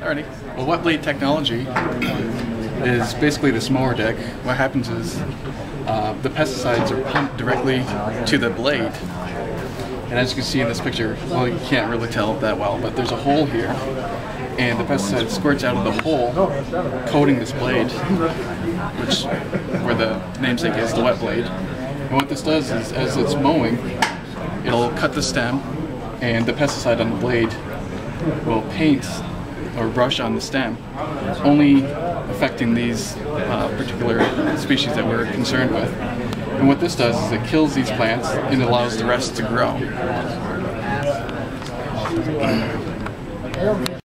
Alrighty. Well, Wetblade technology is basically the smaller deck. What happens is uh, the pesticides are pumped directly to the blade. And as you can see in this picture, well, you can't really tell that well, but there's a hole here, and the pesticide squirts out of the hole, coating this blade, which where the namesake is, the wet blade. And what this does is, as it's mowing, it'll cut the stem, and the pesticide on the blade will paint or brush on the stem, only affecting these uh, particular species that we're concerned with. And what this does is it kills these plants and allows the rest to grow.